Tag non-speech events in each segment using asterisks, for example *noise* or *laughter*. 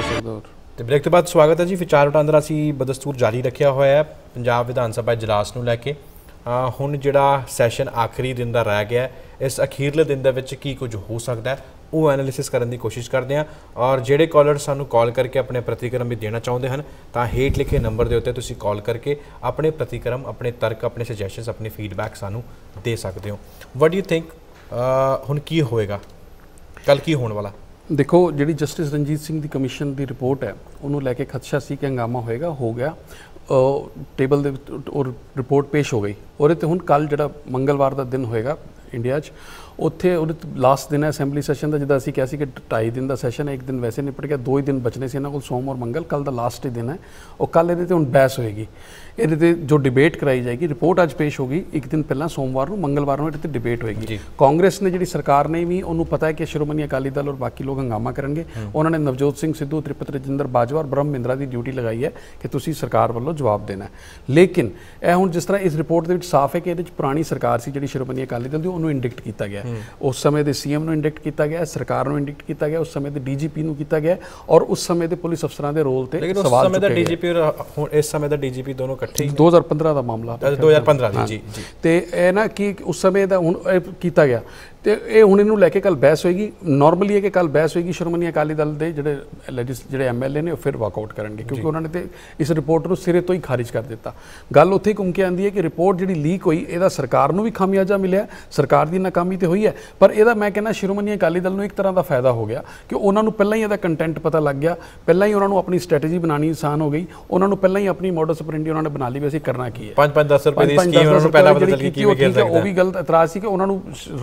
ਹੋ ਸਕਦਾ ਹੋਰ ਤੇ ਬ੍ਰੇਕ ਤੋਂ ਬਾਅਦ ਸਵਾਗਤ ਹੈ ਜੀ। ਵਿਚਾਰ ਵਟਾਂਦਰਾ ਅਸੀਂ ਬਦਸਤੂਰ ਜਾਰੀ ਰੱਖਿਆ ਹੋਇਆ ਹੈ ਪੰਜਾਬ ਵਿਧਾਨ ਸਭਾ ਇਜਲਾਸ ਨੂੰ ਲੈ ਕੇ। ਹੁਣ ਜਿਹੜਾ ਸੈਸ਼ਨ ਆਖਰੀ ਦਿਨ ਦਾ ਰਹਿ ਗਿਆ ਇਸ ਅਖੀਰਲੇ ਦਿਨ ਦੇ ਵਿੱਚ ਕੀ ਕੁਝ ਹੋ ਸਕਦਾ ਹੈ, ਉਹ ਐਨਾਲਿਸਿਸ ਕਰਨ ਦੀ ਕੋਸ਼ਿਸ਼ ਕਰਦੇ ਹਾਂ। ਔਰ ਜਿਹੜੇ ਕਾਲਰ ਸਾਨੂੰ ਕਾਲ ਕਰਕੇ ਆਪਣੇ ਪ੍ਰਤੀਕਰਮ ਵੀ ਦੇਣਾ ਚਾਹੁੰਦੇ ਹਨ, ਤਾਂ ਹੇਠ ਲਿਖੇ ਨੰਬਰ ਦੇ ਉੱਤੇ ਤੁਸੀਂ ਕਾਲ ਕਰਕੇ ਆਪਣੇ ਪ੍ਰਤੀਕਰਮ, ਆਪਣੇ ਤਰਕ, ਆਪਣੇ ਸੁਜੈਸ਼ਨਸ ਆਪਣੇ ਫੀਡਬੈਕ ਸਾਨੂੰ ਦੇ ਸਕਦੇ ਹੋ। ਵਾਟ ਯੂ ਥਿੰਕ ਹੁਣ ਕੀ ਹੋਏਗਾ? ਕੱਲ ਕੀ ਹੋਣ ਵਾਲਾ? ਦੇਖੋ, ਜਿਹੜੀ ਜਸਟਿਸ ਰਣਜੀਤ ਸਿੰਘ ਦੀ ਕਮਿਸ਼ਨ ਦੀ ਰਿਪੋਰਟ ਹੈ, ਉਹਨੂੰ ਲੈ ਕੇ ਖਦਸ਼ਾ ਸੀ ਕਿ ਹੰਗਾਮਾ ਹੋਏਗਾ, ਹੋ ਗਿਆ। ਟੇਬਲ ਦੇ ਉੱਤੇ ਔਰ ਰਿਪੋਰਟ ਪੇਸ਼ ਹੋ ਗਈ। ਉਹਦੇ ਤੇ ਹੁਣ ਕੱਲ ਜਿਹੜਾ ਮੰਗਲਵਾਰ ਦਾ ਦਿਨ ਹੋਏਗਾ ਇੰਡੀਆ 'ਚ ਉੱਥੇ ਉਹਦੇ ਲਾਸਟ ਦਿਨ ਹੈ ਅਸੈਂਬਲੀ ਸੈਸ਼ਨ ਦਾ ਜਿੱਦਾਂ ਅਸੀਂ ਕਿਹਾ ਸੀ ਕਿ 2.5 ਦਿਨ ਦਾ ਸੈਸ਼ਨ ਹੈ ਇੱਕ ਦਿਨ ਵੈਸੇ ਨਿਪਟ ਗਿਆ ਦੋ ਹੀ ਦਿਨ ਬਚਨੇ ਸੀ ਇਹਨਾਂ ਕੋਲ ਸੋਮ ਔਰ ਮੰਗਲ ਕੱਲ ਦਾ ਲਾਸਟ ਹੀ ਦਿਨ ਹੈ। ਉਹ ਕੱਲ ਇਹਦੇ ਤੇ ਹੁਣ ਬਹਿਸ ਹੋਏਗੀ। ਇਹਦੇ ਤੇ ਜੋ ਡਿਬੇਟ ਕਰਾਈ ਜਾਏਗੀ ਰਿਪੋਰਟ ਅੱਜ ਪੇਸ਼ ਹੋਗੀ ਇੱਕ ਦਿਨ ਪਹਿਲਾਂ ਸੋਮਵਾਰ ਨੂੰ ਮੰਗਲਵਾਰ ਨੂੰ ਇਹਦੇ ਤੇ ਡਿਬੇਟ ਹੋਏਗੀ। ਕਾਂਗਰਸ ਨੇ ਜਿਹੜੀ ਸਰਕਾਰ ਨੇ ਵੀ ਉਹਨੂੰ ਪਤਾ ਹੈ ਕਿ ਸ਼੍ਰੋਮਣੀ ਅਕਾਲੀ ਦਲ ਔਰ ਬਾਕੀ ਲੋਕ ਹੰਗਾਮਾ ਕਰਨਗੇ। ਉਹਨਾਂ ਨੇ ਨਵਜੋਤ ਸਿੰਘ ਸਿੱਧੂ ਤ੍ਰਿਪਤ ਰਜਿੰਦਰ ਬਾਜਵਾ ਔਰ ਬ੍ਰਹਮ ਮਿੰਦਰਾ ਦੀ ਡਿਊਟੀ ਲਗਾਈ ਹੈ ਕਿ ਤੁਸੀਂ ਸਰਕਾਰ ਵੱਲੋਂ ਜਵਾਬ ਦੇਣਾ ਲੇਕਿਨ ਇਹ ਹੁਣ ਜਿਸ ਤਰ੍ਹਾਂ ਇਸ ਰਿਪੋਰਟ ਦੇ ਵਿੱਚ ਸਾਫ਼ ਹੈ ਕਿ ਇਹਦੇ ਵਿੱਚ ਪੁਰਾਣੀ ਸਰਕਾਰ ਸੀ ਜਿਹੜੀ ਸ਼੍ਰੋਮਣੀ ਅਕਾਲੀ ਦਲ ਦੀ ਉਹਨੂੰ ਇੰਡਿਕਟ ਕੀਤਾ ਗਿਆ। ਉਸ ਸਮੇਂ ਦੇ ਸੀਐਮ ਨੂੰ ਇੰਡਿਕਟ ਕੀਤਾ ਗਿਆ ਸਰਕਾਰ ਨੂੰ ਇੰਡਿਕਟ ਕੀਤਾ ਗਿਆ ਉਸ ਸਮੇਂ ਦੇ ਡੀਜੀਪੀ ਨੂੰ ਕੀਤਾ ਗਿਆ ਔਰ ਉਸ ਸਮੇਂ ਦੇ ਪੁਲਿਸ ਅਫਸਰਾਂ ਦੇ ਰੋਲ ਤੇ ਲੇਕਿਨ ਉਸ ਸਵਾਲ ਸਮੇਂ ਦਾ ਡੀਜੀਪੀ ਹੁਣ ਇਸ ਸਮੇਂ ਦਾ ਡੀਜੀਪੀ ਦੋਨੋਂ ਇਕੱਠੇ ਹੀ 2015 ਦਾ ਮਾਮਲਾ ਨੇ 2015 ਦੀ ਜੀ ਤੇ ਇਹ ਨਾ ਕਿ ਉਸ ਸਮੇਂ ਦਾ ਹੁਣ ਕੀਤਾ ਗਿਆ। ਤੇ ਇਹ ਹੁਣ ਇਹਨੂੰ ਲੈ ਕੇ ਕੱਲ ਬਹਿਸ ਹੋਏਗੀ। ਨਾਰਮਲੀ ਇਹ ਕਿ ਕੱਲ ਬਹਿਸ ਹੋਏਗੀ ਸ਼੍ਰੋਮਣੀ ਅਕਾਲੀ ਦਲ ਦੇ ਜਿਹੜੇ ਲੈਜਿਸ ਜਿਹੜੇ ਐਮਐਲਏ ਨੇ ਉਹ ਫਿਰ ਵਾਕਆਊਟ ਕਰਨਗੇ ਕਿਉਂਕਿ ਉਹਨਾਂ ਨੇ ਤੇ ਇਸ ਰਿਪੋਰਟ ਨੂੰ ਸਿਰੇ ਤੋਂ ਹੀ ਖਾਰਿਜ ਕਰ ਦਿੱਤਾ। ਗੱਲ ਉੱਥੇ ਹੀ ਘੁੰਮ ਕੇ ਆਂਦੀ ਹੈ ਕਿ ਰਿਪੋਰਟ ਜਿਹੜੀ ਲੀਕ ਹੋਈ ਇਹਦਾ ਸਰਕਾਰ ਨੂੰ ਵੀ ਖਾਮਿਆਜਾ ਮਿਲਿਆ ਸਰਕਾਰ ਦੀ ਨਾਕਾਮੀ ਤੇ ਹੋਈ ਹੈ। ਪਰ ਇਹਦਾ ਮੈਂ ਕਹਿੰਦਾ ਸ਼੍ਰੋਮਣੀ ਅਕਾਲੀ ਦਲ ਨੂੰ ਇੱਕ ਤਰ੍ਹਾਂ ਦਾ ਫਾਇਦਾ ਹੋ ਗਿਆ ਕਿ ਉਹਨਾਂ ਨੂੰ ਪਹਿਲਾਂ ਹੀ ਇਹਦਾ ਕੰਟੈਂਟ ਪਤਾ ਲੱਗ ਗਿਆ। ਪਹਿਲਾਂ ਹੀ ਉਹਨਾਂ ਨੂੰ ਆਪਣੀ ਸਟ੍ਰੈਟਜੀ ਬਣਾਉਣੀ ਆਸਾਨ ਹੋ ਗਈ। ਉਹਨਾਂ ਨੂੰ ਪਹਿਲਾਂ ਹੀ ਆਪਣੀ ਮੋਡਸ ਆਪਰੈਂਡੀ ਉਹਨਾਂ ਨੇ ਬਣਾ ਲਈ ਵੀ ਅਸੀਂ ਕਰਨਾ ਕੀ ਹੈ। 5-5 10 ਰੁਪਏ ਦੀ ਸਕੀਮ ਉਹਨਾਂ ਨੂੰ ਪਹਿਲਾਂ ਪਤਾ ਚੱਲ ਗਈ ਕਿਵੇਂ ਖੇਲ ਹੈ, ਉਹ ਸਕਦਾ। ਵੀ ਗਲਤ ਇਤਰਾਜ਼ ਸੀ ਕਿ ਉਹਨਾਂ ਨੂੰ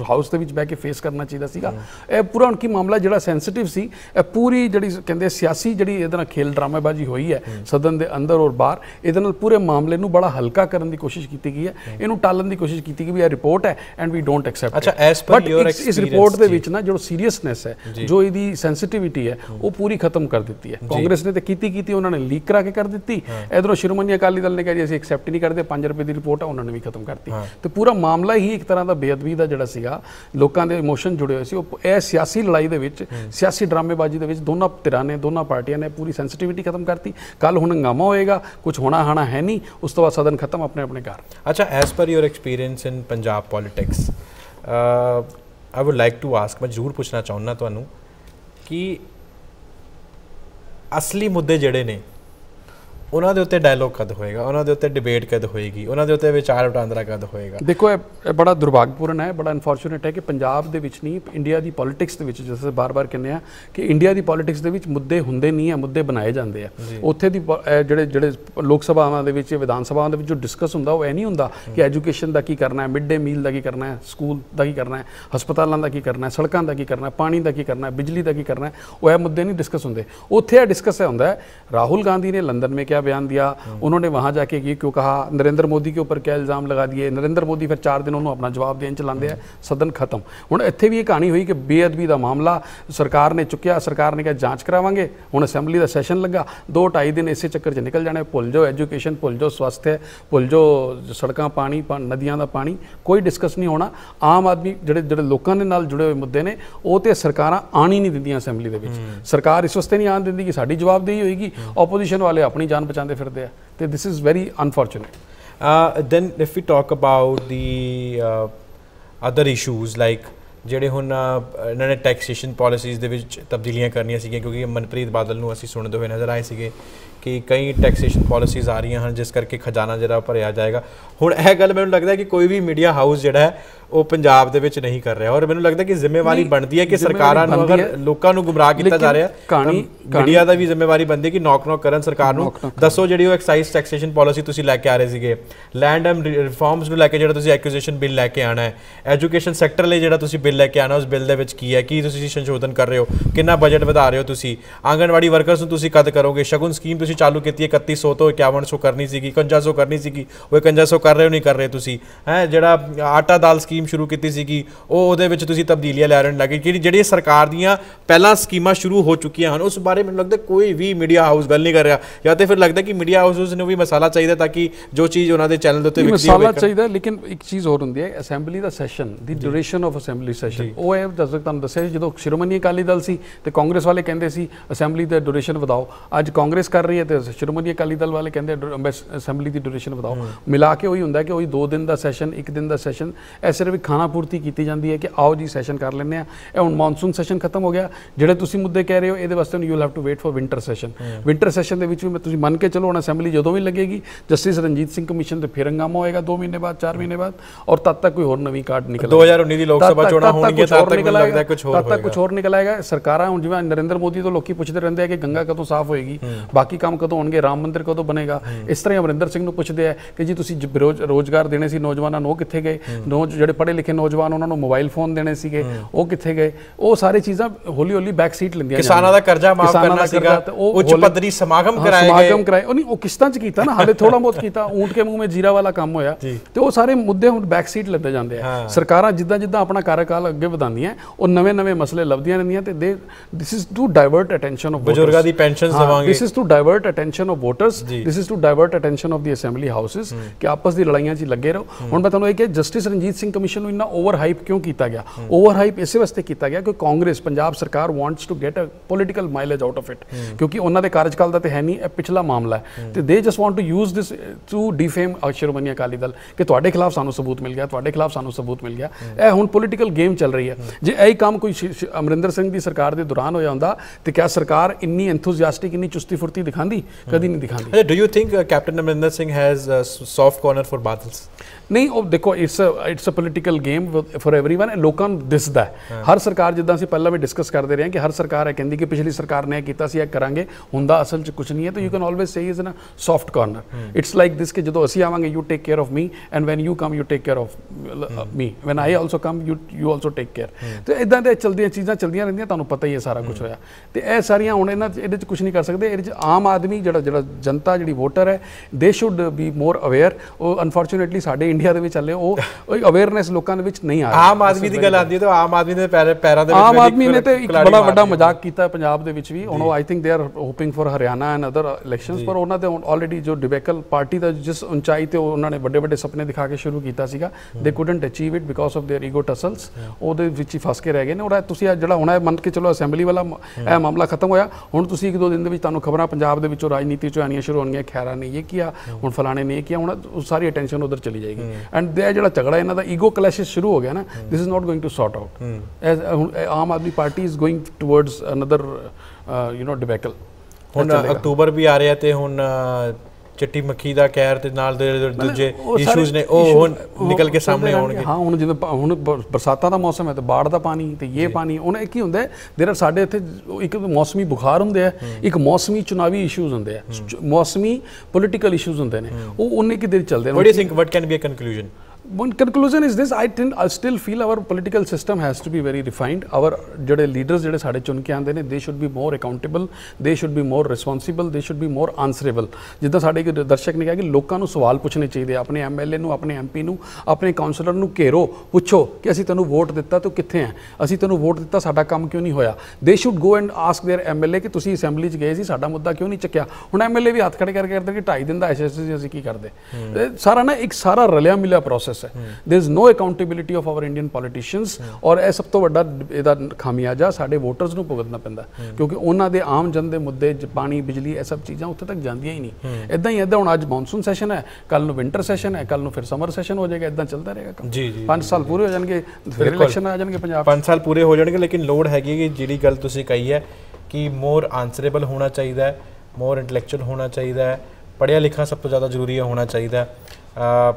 ਹਾਊਸ ਦੇ ਵਿੱਚ ਬਹਿ ਕੇ ਫੇਸ ਕਰਨਾ ਚਾਹੀਦਾ ਸੀਗਾ। ਇਹ ਪੂਰਾ ਹੁਣ ਕੀ ਮਾਮਲਾ ਜਿਹੜਾ ਸੈਂਸਿਟਿਵ ਸੀ ਇਹ ਪੂਰੀ ਜਿਹੜੀ ਕਹਿੰਦੇ ਸਿਆਸੀ ਜਿਹੜੀ ਇਹਦੇ ਨਾਲ ਖੇਲ ਡਰਾਮੇਬਾਜ਼ੀ ਹੋਈ ਹੈ ਸਦਨ ਦੇ ਅੰਦਰ ਔਰ ਬਾਹਰ ਇਹਦੇ ਨਾਲ ਪੂਰੇ ਮਾਮਲੇ ਨੂੰ ਬੜਾ ਹਲਕਾ ਕਰਨ ਦੀ ਕੋਸ਼ਿਸ਼ ਕੀਤੀ ਗਈ ਹੈ। ਇਹਨੂੰ ਟਾਲਣ ਦੀ ਕੋਸ਼ਿਸ਼ ਕੀਤੀ ਗਈ ਵੀ ਇਹ ਰਿਪੋਰਟ ਹੈ ਐਂਡ ਵੀ ਡੋਂਟ ਐਕਸੈਪਟ ਅੱਛਾ, as per your ਇਸ ਰਿਪੋਰਟ ਦੇ ਵਿੱਚ ਨਾ ਜੋ ਸੀਰੀਅਸਨੈਸ ਹੈ ਜੋ। ਇਹਦੀ ਸੈਂਸਿਟਿਵਿਟੀ ਹੈ ਉਹ ਪੂਰੀ ਖਤਮ ਕਰ ਦਿੱਤੀ ਹੈ। ਕਾਂਗਰਸ ਨੇ ਤੇ ਕੀਤੀ ਕੀਤੀ ਉਹਨਾਂ ਨੇ ਲੀਕ ਕਰਾ ਕੇ ਕਰ ਦਿੱਤੀ। ਇਧਰੋਂ ਸ਼੍ਰੋਮਣੀ ਅਕਾਲੀ ਦਲ ਨੇ ਕਿਹਾ ਜੀ ਅਸੀਂ ਐਕਸੈਪਟ ਨਹੀਂ ਕਰਦੇ 5 ਰੁਪਏ ਦੀ ਰਿਪੋਰਟ ਹੈ ਉਹਨਾਂ ਨੇ ਵੀ ਖਤਮ ਕਰਤੀ। ਤੇ ਪੂਰਾ ਮਾਮਲਾ ਹੀ ਇੱਕ ਤਰ੍ਹਾਂ ਦਾ ਬੇਅਦਬੀ ਦਾ ਜਿਹੜਾ ਸੀਗਾ ਲੋਕਾਂ ਦੇ ਇਮੋਸ਼ਨ ਜੁੜੇ ਹੋਏ ਸੀ। ਉਹ ਇਹ ਸਿਆਸੀ ਲੜਾਈ ਦੇ ਵਿੱਚ ਸਿਆਸੀ ਡਰਾਮੇਬਾਜ਼ੀ ਦੇ ਵਿੱਚ ਦੋਨਾਂ ਧਿਰਾਂ ਨੇ ਦੋਨਾਂ ਪਾਰਟੀਆਂ ਨੇ ਪੂਰੀ ਸੈਂਸਿਟਿਵਿਟੀ ਖਤਮ ਕਰਤੀ। ਕੱਲ ਹੁਣ ਹੰਗਾਮਾ ਹੋਏਗਾ ਕੁਝ ਹੋਣਾ ਹਾਣਾ ਹੈ ਨਹੀਂ ਉਸ ਤੋਂ ਬਾਅਦ ਸਦਨ ਖਤਮ ਆਪਣੇ ਆਪਣੇ ਘਰ। ਅੱਛਾ as per your experience in Punjab politics I would like to ask ਮੈਂ ਜ਼ਰੂਰ ਪੁੱਛਣਾ ਚਾਹੁੰਦਾ ਤੁਹਾਨੂੰ ਕਿ ਅਸਲੀ ਮੁੱਦੇ ਜਿਹੜੇ ਨੇ ਉਹਨਾਂ ਦੇ ਉੱਤੇ ਡਾਇਲੋਗ ਕਦ ਹੋਏਗਾ? ਉਹਨਾਂ ਦੇ ਉੱਤੇ ਡਿਬੇਟ ਕਦ ਹੋਏਗੀ? ਉਹਨਾਂ ਦੇ ਉੱਤੇ ਵਿਚਾਰ ਵਟਾਂਦਰਾ ਕਦ ਹੋਏਗਾ? ਦੇਖੋ ਇਹ ਬੜਾ ਦੁਰਭਾਗਪੂਰਨ ਹੈ ਬੜਾ ਅਨਫੋਰਚੂਨੇਟ ਹੈ ਕਿ ਪੰਜਾਬ ਦੇ ਵਿੱਚ ਨਹੀਂ ਇੰਡੀਆ ਦੀ ਪੋਲਿਟਿਕਸ ਦੇ ਵਿੱਚ ਜਿਵੇਂ ਬਾਰ-ਬਾਰ ਕਹਿੰਦੇ ਆ ਕਿ ਇੰਡੀਆ ਦੀ ਪੋਲਿਟਿਕਸ ਦੇ ਵਿੱਚ ਮੁੱਦੇ ਹੁੰਦੇ ਨਹੀਂ ਆ ਮੁੱਦੇ ਬਣਾਏ ਜਾਂਦੇ ਆ। ਉੱਥੇ ਦੀ ਜਿਹੜੇ ਜਿਹੜੇ ਲੋਕ ਸਭਾਵਾਂ ਦੇ ਵਿੱਚ ਵਿਧਾਨ ਸਭਾਵਾਂ ਦੇ ਵਿੱਚ ਜੋ ਡਿਸਕਸ ਹੁੰਦਾ ਉਹ ਐ ਨਹੀਂ ਹੁੰਦਾ ਕਿ ਐਜੂਕੇਸ਼ਨ ਦਾ ਕੀ ਕਰਨਾ ਹੈ ਮਿਡ ਡੇ ਮੀਲ ਦਾ ਕੀ ਕਰਨਾ ਹੈ ਸਕੂਲ ਦਾ ਕੀ ਕਰਨਾ ਹੈ ਹਸਪਤਾਲਾਂ ਦਾ ਕੀ ਕਰਨਾ ਹੈ ਸੜਕਾਂ ਦਾ ਕੀ ਕਰਨਾ ਹੈ ਪਾਣੀ ਦਾ ਕੀ ਕਰਨਾ ਹੈ ਬਿਜਲੀ ਦਾ ਕੀ ਕਰਨਾ ਹੈ ਉਹ ਇਹ ਮੁੱਦੇ ਨਹੀਂ ਡਿਸਕਸ ਹੁੰਦੇ। ਉੱਥੇ ਇਹ ਡਿਸਕਸ ਹੁੰਦਾ ਹੈ ਰਾਹੁਲ ਗਾਂਧੀ ਨੇ ਲੰਡਨ ਵਿੱਚ क्या बयान दिया उन्होंने वहां जाके ये क्यों कहा नरेंद्र मोदी के ऊपर क्या इल्जाम लगा दिए नरेंद्र मोदी फिर चार दिन ਉਹਨੂੰ ਆਪਣਾ ਜਵਾਬ ਦੇਣ ਚ ਲਾਉਂਦੇ ਆ ਸਦਨ ਖਤਮ ਹੁਣ ਇੱਥੇ ਵੀ ਇਹ ਕਹਾਣੀ ਹੋਈ ਕਿ ਬੇਅਦਬੀ ਦਾ ਮਾਮਲਾ ਸਰਕਾਰ ਨੇ ਚੁੱਕਿਆ ਸਰਕਾਰ ਨੇ ਕਿਹਾ ਜਾਂਚ ਕਰਾਵਾਂਗੇ ਹੁਣ ਅਸੈਂਬਲੀ ਦਾ ਸੈਸ਼ਨ ਲੱਗਾ ਦੋ ਢਾਈ ਦਿਨ ਇਸੇ ਚੱਕਰ 'ਚ ਨਿਕਲ ਜਾਣੇ ਭੁੱਲ ਜਾਓ ਐਜੂਕੇਸ਼ਨ ਭੁੱਲ ਜਾਓ ਸਵਸਥ ਹੈ ਭੁੱਲ ਜਾਓ ਸੜਕਾਂ ਪਾਣੀ ਪਾ- ਨਦੀਆਂ ਦਾ ਪਾਣੀ ਕੋਈ ਡਿਸਕਸ ਨਹੀਂ ਹੋਣਾ ਆਮ ਆਦਮੀ ਜਿਹੜੇ ਜਿਹੜੇ ਲੋਕਾਂ ਦੇ ਨਾਲ ਜੁੜੇ ਹੋਏ ਮੁੱਦੇ ਨੇ ਉਹ ਤੇ ਸਰਕਾਰਾਂ ਆਣ ਹੀ ਨਹੀਂ ਦਿੰਦੀਆਂ ਅਸੈਂਬਲੀ ਦੇ ਵਿੱਚ ਸਰਕਾਰ ਇਸ ਵਾਸਤੇ ਨਹੀਂ ਆਣ ਦਿੰਦੀ ਕਿ ਸਾਡੀ ਜਵਾਬਦੇਹੀ ਹੋਏਗੀ ਆਪੋਜੀਸ਼ਨ ਵਾਲੇ ਆਪਣੀ ਜਾਨ ਬਚਾਉਂਦੇ ਫਿਰਦੇ ਆ, ਤੇ this is very unfortunate then if if we about the other issues like ਜਿਹੜੇ ਹੁਣ uh, ਇਹਨਾਂ ਨੇ ਟੈਕਸੇਸ਼ਨ ਪਾਲਿਸੀਜ਼ ਦੇ ਵਿੱਚ ਤਬਦੀਲੀਆਂ ਕਰਨੀਆਂ ਸੀਗੀਆਂ, ਕਿਉਂਕਿ ਮਨਪ੍ਰੀਤ ਬਾਦਲ ਨੂੰ ਅਸੀਂ ਸੁਣਦੇ ਹੋਏ ਨਜ਼ਰ ਆਏ ਸੀਗੇ ਕਿ ਕਈ ਟੈਕਸੇਸ਼ਨ ਪਾਲਿਸੀਜ਼ ਆ ਰਹੀਆਂ ਹਨ, ਜਿਸ ਕਰਕੇ ਖਜ਼ਾਨਾ ਜਿਹੜਾ ਭਰਿਆ ਜਾਏਗਾ। ਹੁਣ ਇਹ ਗੱਲ ਮੈਨੂੰ ਲੱਗਦਾ ਹੈ ਕਿ ਕੋਈ ਵੀ ਮੀਡੀਆ ਹਾਊਸ ਜਿਹੜਾ ਹੈ ਉਹ ਪੰਜਾਬ ਦੇ ਵਿੱਚ ਨਹੀਂ ਕਰ ਰਿਹਾ। ਔਰ ਮੈਨੂੰ ਲੱਗਦਾ ਕਿ ਜ਼ਿੰਮੇਵਾਰੀ ਬਣਦੀ ਹੈ ਕਿ ਸਰਕਾਰਾਂ ਨੂੰ ਅਗਰ। ਲੋਕਾਂ ਨੂੰ ਗੁੰਮਰਾਹ ਕੀਤਾ ਜਾ ਰਿਹਾ ਕਹਾਣੀ- ਮੀਡੀਆ ਦਾ ਵੀ ਜ਼ਿੰਮੇਵਾਰੀ ਬਣਦੀ ਹੈ ਕਿ ਨੌਕ ਨੌਕ ਕਰਨ ਸਰਕਾਰ ਨੂੰ। ਦੱਸੋ ਜਿਹੜੀ ਉਹ ਐਕਸਾਈਜ਼ ਟੈਕਸੇਸ਼ਨ ਪਾਲਿਸੀ ਤੁਸੀਂ ਲੈ ਕੇ ਆ ਰਹੇ ਸੀਗੇ। ਲੈਂਡ ਐਂਡ ਰਿਫਾਰਮਸ ਨੂੰ ਲੈ ਕੇ ਜਿਹੜਾ ਤੁਸੀਂ ਐਕੁਜੀਸ਼ਨ ਬਿੱਲ ਲੈ ਕੇ ਆਣਾ ਹੈ। ਐਜੂਕੇਸ਼ਨ ਸੈਕਟਰ ਲਈ ਜਿਹੜਾ ਤੁਸੀਂ ਬਿੱਲ ਲੈ ਕੇ ਆਣਾ ਉਸ ਬਿੱਲ ਦੇ ਵਿੱਚ ਕੀ ਹੈ? ਕੀ ਤੁਸੀਂ ਸੰਸ਼ੋਧਨ ਕਰ ਰਹੇ ਹੋ? ਕਿੰਨਾ ਬਜਟ ਵਧਾ ਰਹੇ ਹੋ ਤੁਸੀਂ? ਆਂਗਣਵਾੜੀ ਵਰਕਰਸ ਨੂੰ ਤੁਸੀਂ ਕਦ ਕਰੋਗੇ? ਸ਼ਗੁਨ ਸਕੀਮ ਤੁਸੀਂ ਚਾਲੂ ਕੀਤੀ ਹੈ 3100 ਤੋਂ 5100 ਕਰਨੀ ਸੀਗੀ 5100 ਕਰਨੀ ਸੀਗੀ। ਉਹ 5100 ਕਰ ਰਹੇ ਹੋ ਨਹੀਂ ਕਰ ਰਹੇ ਤੁਸੀਂ। ਹੈ ਜਿਹੜਾ ਆਟਾ ਦਾਲ ਸਕੀਮ ਸ਼ੁਰੂ ਕੀਤੀ ਸੀਗੀ ਉਹ ਉਹਦੇ ਵਿੱਚ ਤੁਸੀਂ ਤਬਦੀਲੀਆਂ ਲੈ ਰਹੇ ਹੋ ਲੱਗੇ। ਜਿਹੜੀ ਜਿਹੜੀ ਸਰਕਾਰ ਦੀਆਂ ਪਹਿਲਾਂ ਸਕੀਮਾਂ ਸ਼ੁਰੂ ਹੋ ਚੁੱਕੀਆਂ ਹਨ ਉਸ ਬਾਰੇ ਮੈਨੂੰ ਲੱਗਦਾ ਕੋਈ ਵੀ ਮੀਡੀਆ ਹਾਊਸ ਗੱਲ ਨਹੀਂ ਕਰ ਰਿਹਾ। ਜਾਂ ਤੇ ਫਿਰ ਲੱਗਦਾ ਕਿ ਮੀਡੀਆ ਹਾਊਸ ਨੂੰ ਵੀ ਮਸਾਲਾ ਚਾਹੀਦਾ ਤਾਂ ਕਿ ਜੋ ਚੀਜ਼ ਉਹਨਾਂ ਦੇ ਚੈਨਲ ਦੇ ਉੱਤੇ ਵਿਕਦੀ ਮਸਾਲਾ ਚਾਹੀਦਾ ਲੇਕਿਨ ਇੱਕ ਚੀਜ਼ ਹੋਰ ਹੁੰਦੀ ਹੈ assembly the session the duration of assembly session ਉਹ ਹੈ ਦੱਸ ਤੁਹਾਨੂੰ ਦੱਸਿਆ ਜਦੋਂ ਸ਼੍ਰੋਮਣੀ ਅਕਾਲੀ ਦਲ ਸੀ ਤੇ ਕਾਂਗਰਸ ਵਾਲੇ ਕਹਿੰਦੇ ਸੀ ਅਸੈਂਬਲੀ ਦਾ ਡਿਊਰੇਸ਼ਨ ਵਧਾਓ। ਅੱਜ ਕਾਂਗਰਸ ਕਰ ਰਹੀ ਹੈ ਤੇ ਸ਼੍ਰੋਮਣੀ ਅਕਾਲੀ ਦਲ ਵਾਲੇ ਕਹਿੰਦੇ ਅਸੈਂਬਲੀ ਦੀ ਡਿਊਰੇਸ਼ਨ ਵਧਾਓ। ਮਿਲਾ ਕੇ ਉਹੀ ਹੁੰਦਾ ਕਿ ਉਹੀ 2 ਦਿਨ ਦਾ ਸੈਸ਼ਨ 1 ਦਿਨ ਦਾ ਸੈਸ਼ਨ ਇਹ ਸਿਰਫ ਇੱਕ ਖਾਣਾ ਪੂਰਤੀ ਕੀਤੀ ਜਾਂਦੀ ਹੈ ਕਿ ਆਓ ਜੀ ਸੈਸ਼ਨ ਕਰ ਲੈਂਦੇ ਆ ਇਹ ਹੁਣ ਮੌਨਸੂਨ ਸੈਸ਼ਨ ਖਤਮ ਹੋ ਗਿਆ। ਜਿਹੜੇ ਤੁਸੀਂ ਮੁੱਦੇ ਕਹਿ ਰਹੇ ਹੋ ਇਹਦੇ ਵਾਸਤੇ you have to wait for winter session winter session ਦੇ ਵਿੱਚ ਵੀ ਮੈਂ ਤੁਸੀਂ ਮੰਨ ਕੇ ਚਲੋ ਹੁਣ ਅਸੈਂਬਲੀ ਜਦੋਂ ਵੀ ਲੱਗੇਗੀ ਜਸਟਿਸ ਰਣਜੀਤ ਸਿੰਘ ਕਮਿਸ਼ਨ ਤੇ ਫਿਰ ਹੰਗਾਮਾ ਹੋਏਗਾ 2 ਮਹੀਨੇ ਬਾਅਦ 4 ਮਹੀਨੇ ਬਾਅਦ ਔਰ ਤਦ ਤੱਕ ਕੋਈ ਹੋਰ ਨਵੀਂ ਕਾਰਡ ਨਿਕਲ 2019 ਦੀ ਲੋਕ ਸਭਾ ਚੋਣਾਂ ਹੋਣਗੀਆਂ ਤਦ ਤੱਕ ਲੱਗਦਾ ਕੁਝ ਹੋਰ ਤਦ ਤੱਕ ਕੁਝ ਹੋਰ ਨਿਕਲ ਆਏਗਾ। ਸਰਕਾਰਾਂ ਹੁਣ ਜਿਵੇਂ ਨਰਿੰਦਰ ਮੋਦੀ ਤੋਂ ਲੋਕੀ ਪੁੱਛਦੇ ਰਹਿੰਦੇ ਆ ਕਿ ਗੰਗਾ ਕਦੋਂ ਸਾਫ਼ ਹੋਏਗੀ ਬਾਕੀ ਕੰਮ ਕਦੋਂ ਹੋਣਗੇ ਰਾਮ ਮੰਦਿਰ ਕਦੋਂ ਬਣੇਗਾ? ਇਸ ਤਰ੍ਹਾਂ ਅਮਰਿੰਦਰ ਸਿੰਘ ਨੂੰ ਪੁੱਛਦੇ ਆ ਕਿ ਜੀ ਤੁਸੀਂ ਰੋਜ਼ਗਾਰ ਦੇਣੇ ਸੀ ਨੌਜਵਾਨਾਂ ਨੂੰ ਉਹ ਕਿੱਥੇ ਗਏ? ਨੌਜ ਜਿਹੜੇ ਪੜ੍ਹੇ ਲਿਖੇ ਨੌਜਵਾਨ ਉਹਨਾਂ ਨੂੰ ਮੋਬਾਈਲ ਫੋਨ ਦੇਣੇ ਸੀਗੇ ਉਹ ਕਿੱਥੇ ਗਏ? ਉਹ ਸਾਰੀ ਚੀਜ਼ਾਂ ਹੌਲੀ ਹੌਲੀ ਬੈਕ ਸੀਟ ਲੈਂਦੀਆਂ ਕਿਸਾਨਾਂ ਦਾ ਕਰਜ਼ਾ ਮਾਫ ਕਰਨਾ ਸੀਗਾ। ਉੱਚ ਪੱਧਰੀ ਸਮਾਗਮ ਕਰਾਏ ਗਏ। ਸਮਾਗਮ ਕਰਾਏ। ਉਹ ਨਹੀਂ ਉਹ ਕਿਸ਼ਤਾਂ ਚ ਕੀਤਾ ਨਾ ਹਾਲੇ ਥੋੜਾ ਬਹੁਤ ਕੀਤਾ ਊਂਟ ਕੇ ਮੂੰਹ ਮੇ ਜੀਰਾ ਵਾਲਾ ਕੰਮ ਹੋਇਆ। ਤੇ ਉਹ ਸਾਰੇ ਮੁੱਦੇ ਹੁਣ ਬੈਕ ਸੀਟ ਲੈਂਦੇ ਜਾਂਦੇ ਆ। ਸਰਕਾਰਾਂ ਜਿੱਦਾਂ ਜਿੱਦਾਂ ਆਪਣਾ ਕਾਰਜਕਾਲ ਅੱਗੇ ਵਧਾਉਂਦੀਆਂ ਉਹ ਨਵੇਂ ਨਵੇਂ ਮਸਲੇ ਲੱਭਦੀਆਂ ਰਹਿੰਦੀਆਂ ਤੇ they this is to divert attention of ਬਜ਼ੁਰਗਾਂ ਦੀ ਪੈਨਸ਼ਨ ਦੇਵਾਂਗੇ। This is to divert attention of voters this is to divert attention of the assembly houses ਕਿ ਆਪਸ ਦੀ ਲੜਾਈਆਂ 'ਚ ਲੱਗੇ ਰਹੋ। ਹੁਣ ਮੈਂ ਤੁਹਾਨੂੰ ਇਹ ਕਿ ਜਸਟਿਸ ਰਣਜੀਤ ਸਿੰਘ ਕਮਿਸ਼ਨ ਨੂੰ ਇੰਨਾ ਓਵਰ ਹਾਈਪ ਕਿਉਂ ਕੀਤਾ ਗਿਆ? ਓਵਰ ਹਾਈਪ ਇਸੇ ਵਾਸਤੇ ਕੀਤਾ ਗਿਆ ਕਿ ਕਾਂਗਰਸ ਪੰਜਾਬ ਸਰਕਾਰ wants to get a political mileage out of it ਕਿਉਂਕਿ ਉਹਨਾਂ ਦੇ ਕਾਰਜਕਾਲ ਦਾ ਤੇ ਹੈ ਨਹੀਂ ਇਹ ਪਿਛਲਾ ਮਾਮਲਾ ਹੈ। ਤੇ they just want to use this to defame Shiromani Akali Dal ਕਿ ਤੁਹਾਡੇ ਖਿਲਾਫ ਸਾਨੂੰ ਸਬੂਤ ਮਿਲ ਗਿਆ ਤੁਹਾਡੇ ਖਿਲਾਫ ਸਾਨੂੰ ਸਬੂਤ ਮਿਲ ਗਿਆ। ਇਹ ਹੁਣ ਪੋਲੀਟੀਕਲ ਗੇਮ ਚੱਲ ਰਹੀ ਹੈ। ਜੇ ਇਹ ਕੰਮ ਕੋਈ ਅਮਰਿੰਦਰ ਸਿੰਘ ਦੀ ਸਰਕਾਰ ਦੇ ਦੌਰਾਨ ਹੋਇਆ ਹੁੰਦਾ ਤੇ ਕਿਆ ਸਰਕਾਰ ਇੰਨੀ ਐਂਥੂਸੀਆਸਟਿਕ ਇੰਨੀ ਚੁਸਤੀ ਫੁਰਤੀ ਦਿਖਾਉਂਦੀ? ਕਦੀ ਨਹੀਂ ਦਿਖਾਉਂਦੀ। Do you think captain Amarinder Singh has soft corner for Badals ਨਹੀਂ ਉਹ ਦੇਖੋ it's it's a political political game for everyone ਲੋਕਾਂ ਨੂੰ ਦਿਸਦਾ ਹਰ ਸਰਕਾਰ ਜਿੱਦਾਂ ਅਸੀਂ ਪਹਿਲਾਂ ਵੀ ਡਿਸਕਸ ਕਰਦੇ ਰਹੇ ਹਾਂ ਕਿ ਹਰ ਸਰਕਾਰ ਹੈ ਕਹਿੰਦੀ ਕਿ ਪਿਛਲੀ ਸਰਕਾਰ ਨੇ ਇਹ ਕੀਤਾ ਸੀ ਇਹ ਕਰਾਂਗੇ ਹੁੰਦਾ ਅਸਲ 'ਚ ਕੁਝ ਨਹੀਂ ਹੈ। ਤਾਂ you can always say is in a soft corner it's like this ਕਿ ਜਦੋਂ ਅਸੀਂ ਆਵਾਂਗੇ you take care of me and when you come you take care of me when I also come you you also take care ਤੇ ਇਦਾਂ ਦੇ ਚਲਦੀਆਂ ਚੀਜ਼ਾਂ ਚਲਦੀਆਂ ਰਹਿੰਦੀਆਂ ਤੁਹਾਨੂੰ ਪਤਾ ਹੀ ਹੈ ਸਾਰਾ ਕੁਝ ਹੋਇਆ। ਤੇ ਇਹ ਸਾਰੀਆਂ ਹੁਣ ਇਹਨਾਂ ਇਹਦੇ 'ਚ ਕੁਝ ਨਹੀਂ ਕਰ ਸਕਦੇ। ਇਹਦੇ 'ਚ ਆਮ ਆਦਮੀ ਜਿਹੜਾ ਜਿਹੜਾ ਜਨਤਾ ਜਿਹੜੀ ਵੋਟਰ ਹੈ they should be more aware ਉਹ ਅਨਫੋਰਚੂਨੇਟਲੀ ਸਾਡੇ ਇੰਡੀਆ ਦੇ ਵਿੱਚ ਚੱਲੇ ਉਹ *laughs* ਅਵੇਅਰਨੈਸ ਅਵੇਅਰਨੈਸ ਲੋਕਾਂ ਦੇ ਵਿੱਚ ਨਹੀਂ ਆ ਰਹੀ। ਆਮ ਆਦਮੀ ਦੀ ਗੱਲ ਆਉਂਦੀ ਹੈ ਤਾਂ ਆਮ ਆਦਮੀ ਦੇ ਪੈਰਾਂ ਦੇ ਵਿੱਚ ਆਮ ਆਦਮੀ ਨੇ ਤੇ ਇੱਕ ਬੜਾ ਵੱਡਾ ਮਜ਼ਾਕ ਕੀਤਾ ਪੰਜਾਬ ਦੇ ਵਿੱਚ ਵੀ। ਹੁਣ I think they are hoping for Haryana and other elections ਪਰ ਉਹਨਾਂ ਦੇ ਆਲਰੇਡੀ ਜੋ ਡਿਬੈਕਲ ਪਾਰਟੀ ਦਾ ਜਿਸ ਉਚਾਈ ਤੇ ਉਹਨਾਂ ਨੇ ਵੱਡੇ ਵੱਡੇ ਸੁਪਨੇ ਦਿਖਾ ਕੇ ਸ਼ੁਰੂ ਕੀਤਾ ਸੀਗਾ they couldn't achieve it because of their ego tussles ਉਹਦੇ ਵਿੱਚ ਹੀ ਫਸ ਕੇ ਰਹਿ ਗਏ ਨੇ। ਔਰ ਤੁਸੀਂ ਜਿਹੜਾ ਹੁਣ ਮੰਨ ਕੇ ਚਲੋ ਅਸੈਂਬਲੀ ਵਾਲਾ ਇਹ ਮਾਮਲਾ ਖਤਮ ਹੋਇਆ। ਹੁਣ ਤੁਸੀਂ ਇੱਕ ਦੋ ਦਿਨ ਦੇ ਵਿੱਚ ਤੁਹਾਨੂੰ ਖਬਰਾਂ ਪੰਜਾਬ ਦੇ ਵਿੱਚੋਂ ਰਾਜਨੀਤੀ ਚੋਂ ਆਣੀਆਂ ਸ਼ੁਰੂ ਹੋਣਗੀਆਂ। ਖੈਰਾ ਨਹੀਂ ਇਹ ਕੀਆ ਹੁਣ ਫਲਾਣੇ ਨੇ ਇਹ ਕੀਆ ਹੁਣ ਸਾਰੀ ਅਟੈਂਸ਼ਨ ਉਧਰ ਚਲੀ ਜਾਏਗੀ। ਐਂਡ ਦੇ ਜਿਹੜਾ ਝਗੜਾ ਇਹਨਾਂ ਦਾ ਈਗੋ ਕਲੈਸ਼ਸ ਸ਼ੁਰੂ ਹੋ ਗਿਆ ਨਾ this is not going to sort out as ਹੁਣ ਇਹ Aam Aadmi party is going towards another you know debacle ਹੁਣ ਅਕਤੂਬਰ ਵੀ ਆ ਰਿਹਾ ਤੇ ਹੁਣ ਚਿੱਟੀ ਮੱਖੀ ਦਾ ਕਹਿਰ ਤੇ ਨਾਲ ਦੇ ਦੂਜੇ ਇਸ਼ੂਜ਼ ਨੇ ਉਹ ਹੁਣ ਨਿਕਲ ਕੇ ਸਾਹਮਣੇ ਆਉਣਗੇ ਹਾਂ ਹੁਣ ਜਿਵੇਂ ਹੁਣ ਬਰਸਾਤਾਂ ਦਾ ਮੌਸਮ ਹੈ ਤੇ ਬਾੜ ਦਾ ਪਾਣੀ ਤੇ ਇਹ ਪਾਣੀ ਇਹ ਕੀ ਹੁੰਦਾ ਹੈ ਦੇਰ ਸਾਡੇ ਇੱਥੇ ਇੱਕ ਮੌਸਮੀ ਬੁਖਾਰ ਹੁੰਦੇ ਆ ਇੱਕ ਮੌਸਮੀ ਚੁਣਾਵੀ ਇਸ਼ੂਜ਼ ਹੁੰਦੇ ਆ ਮੌਸਮੀ ਪੋਲੀਟੀਕਲ ਇਸ਼ੂਜ਼ ਹੁੰਦੇ ਨੇ ਉਹ ਉਨੇ ਕੀ ਦੇਰ ਚੱਲਦੇ ਵਾਟ ਨੇ do you think what can be a conclusion one conclusion is this i think i still feel our political system has to be very refined our ਜਿਹੜੇ leaders ਜਿਹੜੇ ਸਾਡੇ ਚੁਣ ਕੇ ਆਉਂਦੇ ਨੇ they should be more accountable they should be more responsible they should be more answerable ਜਿੱਦਾਂ ਸਾਡੇ ਇੱਕ ਦਰਸ਼ਕ ਨੇ ਕਿਹਾ ਕਿ ਲੋਕਾਂ ਨੂੰ ਸਵਾਲ ਪੁੱਛਣੇ ਚਾਹੀਦੇ ਆ ਆਪਣੇ ਐਮਐਲਏ ਨੂੰ ਆਪਣੇ ਐਮਪੀ ਨੂੰ ਆਪਣੇ ਕਾਉਂਸਲਰ ਨੂੰ ਘੇਰੋ ਪੁੱਛੋ ਕਿ ਅਸੀਂ ਤੈਨੂੰ ਵੋਟ ਦਿੱਤਾ ਤੂੰ ਕਿੱਥੇ ਹੈ ਅਸੀਂ ਤੈਨੂੰ ਵੋਟ ਦਿੱਤਾ ਸਾਡਾ ਕੰਮ ਕਿਉਂ ਨਹੀਂ ਹੋਇਆ they should go and ask their MLA ਕਿ ਤੁਸੀਂ ਅਸੈਂਬਲੀ 'ਚ ਗਏ ਸੀ ਸਾਡਾ ਮੁੱਦਾ ਕਿਉਂ ਨਹੀਂ ਚੱਕਿਆ ਹੁਣ ਐਮਐਲਏ ਵੀ ਹੱਥ ਖੜੇ ਕਰਕੇ ਕਰਦੇ ਕਿ 2.5 ਦਿਨ ਦਾ ਐਸਐਸਸੀ ਅਸੀਂ ਕੀ ਕਰਦੇ ਸਾਰਾ ਨਾ ਇੱਕ ਸਾਰਾ ਰਲਿਆ ਮਿਲਿਆ ਪ੍ਰੋਸੈਸ ਹੈ. There is no accountability of our Indian politicians ਔਰ ਇਹ ਸਭ ਤੋਂ ਵੱਡਾ ਇਹਦਾ ਖਾਮਿਆਜਾ ਸਾਡੇ ਵੋਟਰਸ ਨੂੰ ਭੁਗਤਣਾ ਪੈਂਦਾ ਕਿਉਂਕਿ ਉਹਨਾਂ ਦੇ ਆਮ ਜਨ ਦੇ ਮੁੱਦੇ ਜ- ਪਾਣੀ ਬਿਜਲੀ ਇਹ ਸਭ ਚੀਜ਼ਾਂ ਉੱਥੇ ਤੱਕ ਜਾਂਦੀਆਂ ਹੀ ਨਹੀਂ। ਇਦਾਂ ਹੀ ਇਦਾਂ ਹੁਣ ਅੱਜ ਮੌਨਸੂਨ ਸੈਸ਼ਨ ਹੈ ਕੱਲ ਨੂੰ ਵਿੰਟਰ ਸੈਸ਼ਨ ਹੈ ਕੱਲ ਨੂੰ ਫਿਰ ਸਮਰ ਸੈਸ਼ਨ ਹੋ ਜਾਏਗਾ ਇਦਾਂ ਚੱਲਦਾ ਰਹੇਗਾ ਕੰਮ। ਜੀ ਜੀ 5 ਸਾਲ ਪੂਰੇ ਹੋ ਜਾਣਗੇ ਫਿਰ ਇਲੈਕਸ਼ਨ ਆ ਜਾਣਗੇ ਪੰਜਾਬ 'ਚ। 5 ਸਾਲ ਪੂਰੇ ਹੋ ਜਾਣਗੇ ਲੇਕਿਨ ਲੋੜ ਹੈਗੀ ਕਿ ਜਿਹੜੀ ਗੱਲ ਤੁਸੀਂ ਕਹੀ ਹੈ ਕਿ ਮੋਰ ਆਨਸਰੇਬਲ ਹੋਣਾ ਚਾਹੀਦਾ ਹੈ ਮੋਰ ਇੰਟੈਲੈਕਚੁਅਲ ਹੋਣਾ ਚਾਹੀਦਾ ਹੈ ਪੜ੍ਹਿਆ ਲਿਖਿਆ ਸਭ ਤੋਂ ਜ਼ਿਆਦਾ ਜ਼ਰੂਰੀ ਹੈ ਹੋਣਾ ਚਾਹੀਦਾ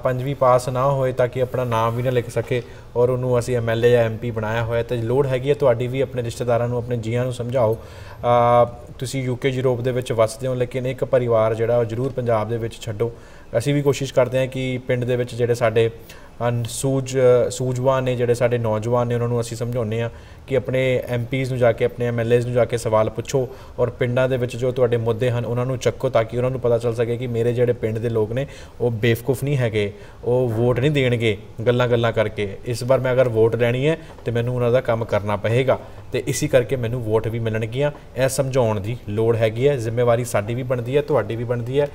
ਪੰਜਵੀਂ ਪਾਸ ਨਾ ਹੋਏ ਤਾਂ ਕਿ ਆਪਣਾ ਨਾਮ ਵੀ ਨਾ ਲਿਖ ਸਕੇ ਔਰ ਉਹਨੂੰ ਅਸੀਂ ਐਮਐਲਏ ਜਾਂ ਐਮਪੀ ਬਣਾਇਆ ਹੋਇਆ ਤੇ ਲੋੜ ਹੈਗੀ ਹੈ ਤੁਹਾਡੀ ਵੀ ਆਪਣੇ ਰਿਸ਼ਤੇਦਾਰਾਂ ਨੂੰ ਆਪਣੇ ਜੀਆਂ ਨੂੰ ਸਮਝਾਓ। ਅ, ਤੁਸੀਂ ਯੂਕੇ ਯੂਰਪ ਦੇ ਵਿੱਚ ਵੱਸਦੇ ਹੋ ਲੇਕਿਨ ਇੱਕ ਪਰਿਵਾਰ ਜਿਹੜਾ ਉਹ ਜ਼ਰੂਰ ਪੰਜਾਬ ਦੇ ਵਿੱਚ ਛੱਡੋ। ਅਸੀਂ ਵੀ ਕੋਸ਼ਿਸ਼ ਕਰਦੇ ਹਾਂ ਕਿ ਪਿੰਡ ਦੇ ਵਿੱਚ ਜਿਹੜੇ ਸਾਡੇ ਅਨ ਸੂਝ ਸੂਝਵਾਨ ਨੇ ਜਿਹੜੇ ਸਾਡੇ ਨੌਜਵਾਨ ਨੇ, ਉਹਨਾਂ ਨੂੰ ਅਸੀਂ ਸਮਝਾਉਂਦੇ ਆ ਕਿ ਆਪਣੇ ਐਮਪੀਜ਼ ਨੂੰ ਜਾ ਕੇ, ਆਪਣੇ ਐਮਐਲਏਜ਼ ਨੂੰ ਜਾ ਕੇ ਸਵਾਲ ਪੁੱਛੋ ਔਰ ਪਿੰਡਾਂ ਦੇ ਵਿੱਚ ਜੋ ਤੁਹਾਡੇ ਮੁੱਦੇ ਹਨ, ਉਹਨਾਂ ਨੂੰ ਚੱਕੋ ਤਾਂ ਕਿ ਉਹਨਾਂ ਨੂੰ ਪਤਾ ਚੱਲ ਸਕੇ ਕਿ ਮੇਰੇ ਜਿਹੜੇ ਪਿੰਡ ਦੇ ਲੋਕ ਨੇ, ਉਹ ਬੇਵਕੂਫ ਨਹੀਂ ਹੈਗੇ, ਉਹ ਵੋਟ ਨਹੀਂ ਦੇਣਗੇ ਗੱਲਾਂ ਗੱਲਾਂ ਕਰਕੇ। ਇਸ ਵਾਰ ਮੈਂ ਅਗਰ ਵੋਟ ਲੈਣੀ ਹੈ, ਤੇ ਮੈਨੂੰ ਉਹਨਾਂ ਦਾ ਕੰਮ ਕਰਨਾ ਪਏਗਾ। ਤੇ ਇਸੇ ਕਰਕੇ ਮੈਨੂੰ ਵੋਟ ਵੀ ਮਿਲਣਗੀਆਂ। ਇਹ ਸਮਝਾਉਣ ਦੀ ਲੋੜ ਹੈਗੀ ਹੈ, ਜ਼ਿੰਮੇਵਾਰੀ ਸਾਡੀ ਵੀ ਬਣਦੀ ਹੈ, ਤੁਹਾਡੀ ਵੀ ਬਣਦੀ ਹੈ।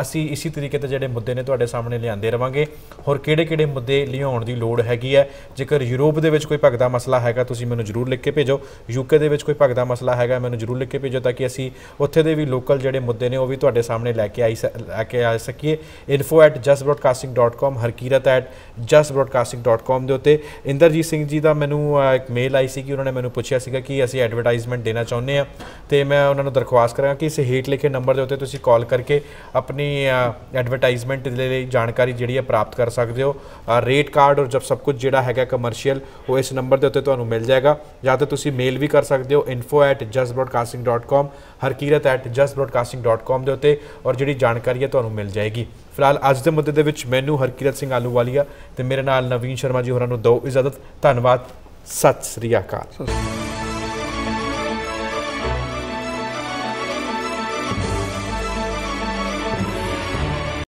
ਅਸੀਂ ਇਸੇ ਤਰੀਕੇ ਤੇ ਜਿਹੜੇ ਮੁੱਦੇ ਨੇ ਤੁਹਾਡੇ ਸਾਹਮਣੇ ਲਿਆਂਦੇ ਰਵਾਂਗੇ। ਹੋਰ ਕਿਹੜੇ-ਕਿਹੜੇ ਮੁੱਦੇ ਲਿਆਉਣ ਦੀ ਲੋੜ ਹੈਗੀ ਹੈ। ਜੇਕਰ ਯੂਰਪ ਦੇ ਵਿੱਚ ਕੋਈ ਭਗਦਾ ਮਸਲਾ ਹੈਗਾ, ਤੁਸੀਂ ਮੈਨੂੰ ਜਰੂਰ ਲਿਖ ਕੇ ਭੇਜੋ। ਯੂਕੇ ਦੇ ਵਿੱਚ ਕੋਈ ਭਗਦਾ ਮਸਲਾ ਹੈਗਾ, ਮੈਨੂੰ ਜਰੂਰ ਲਿਖ ਕੇ ਭੇਜੋ ਤਾਂ ਕਿ ਅਸੀਂ ਉੱਥੇ ਦੇ ਵੀ ਲੋਕਲ ਜਿਹੜੇ ਮੁੱਦੇ ਨੇ, ਉਹ ਵੀ ਤੁਹਾਡੇ ਸਾਹਮਣੇ ਲੈ ਕੇ ਆਈ ਸ- ਲੈ ਕੇ ਆ ਸਕੀਏ। info@justbroadcasting.com harkirat@justbroadcasting.com ਦੇ ਉੱਤੇ। ਇੰਦਰਜੀਤ ਸਿੰਘ ਜੀ ਦਾ ਮੈਨੂੰ ਇੱਕ ਮੇਲ ਆਈ ਸੀ ਕਿ ਉਹਨਾਂ ਨੇ ਮੈਨੂੰ ਪੁੱਛਿਆ ਸੀਗਾ ਕਿ ਅਸੀਂ ਐਡਵਰਟਾਈਜ਼ਮੈਂਟ ਦੇਣਾ ਚਾਹੁੰਦੇ ਆ ਤੇ ਮੈਂ ਉਹਨਾਂ ਨੂੰ ਦਰਖਾਸਤ ਕਰਾਂਗਾ ਕਿ ਇਸ ਹੇਠ ਲਿਖੇ ਨੰਬਰ ਦੇ ਉੱਤੇ ਤੁਸੀਂ ਕਾਲ ਕਰਕੇ ਆਪਣੀ ਐਡਵਰਟਾਈਜ਼ਮੈਂਟ ਦੇ ਲਈ ਜਾਣਕਾਰੀ ਜਿਹੜੀ ਹੈ ਪ੍ਰਾਪਤ ਕਰ ਸਕਦੇ ਹੋ। ਰੇਟ ਕਾਰਡ ਔਰ ਜਬ ਸਭ ਕੁਝ ਜਿਹੜਾ ਹੈਗਾ ਕਮਰਸ਼ੀਅਲ ਉਹ ਇਸ ਨੰਬਰ ਦੇ ਉੱਤੇ ਤੁਹਾਨੂੰ ਮਿਲ ਜਾਏਗਾ। ਜਾਂ ਤਾਂ ਤੁਸੀਂ ਮੇਲ ਵੀ ਕਰ ਸਕਦੇ ਹੋ info@justbroadcasting.com harkirat@justbroadcasting.com ਦੇ ਉੱਤੇ ਔਰ ਜਿਹੜੀ ਜਾਣਕਾਰੀ ਹੈ ਤੁਹਾਨੂੰ ਮਿਲ ਜਾਏਗੀ। ਫਿਲਹਾਲ ਅੱਜ ਦੇ ਮੁੱਦੇ ਦੇ ਵਿੱਚ ਮੈਨੂੰ ਹਰਕੀਰਤ ਸਿੰਘ ਆਲੂਵਾਲੀਆ ਤੇ ਮੇਰੇ ਨਾਲ ਨਵੀਨ ਸ਼ਰਮਾ ਜੀ ਹੋਰਾਂ ਨੂੰ ਦੋ ਇਜਾਜ਼ਤ। ਧੰਨਵਾਦ। ਸਤਿ ਸ੍ਰੀ ਅਕਾਲ।